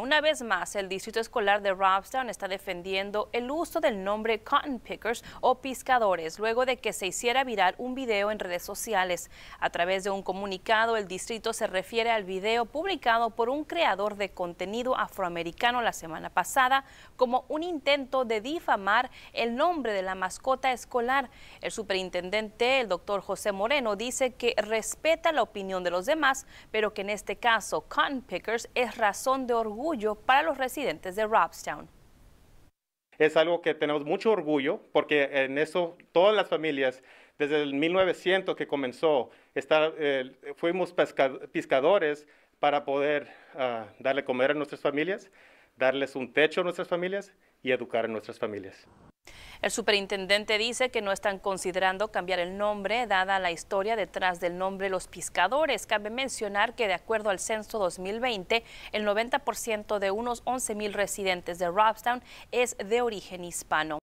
Una vez más, el Distrito Escolar de Robstown está defendiendo el uso del nombre Cotton Pickers o Piscadores luego de que se hiciera viral un video en redes sociales. A través de un comunicado, el distrito se refiere al video publicado por un creador de contenido afroamericano la semana pasada como un intento de difamar el nombre de la mascota escolar. El superintendente, el doctor José Moreno, dice que respeta la opinión de los demás, pero que en este caso Cotton Pickers es razón de orgullo para los residentes de Robstown. Es algo que tenemos mucho orgullo porque en eso todas las familias, desde el 1900 que comenzó, estar, eh, fuimos pescadores para poder uh, darle comer a nuestras familias, darles un techo a nuestras familias y educar a nuestras familias. El superintendente dice que no están considerando cambiar el nombre, dada la historia detrás del nombre Los Piscadores. Cabe mencionar que de acuerdo al censo 2020, el 90% de unos 11 mil residentes de Robstown es de origen hispano.